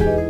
you.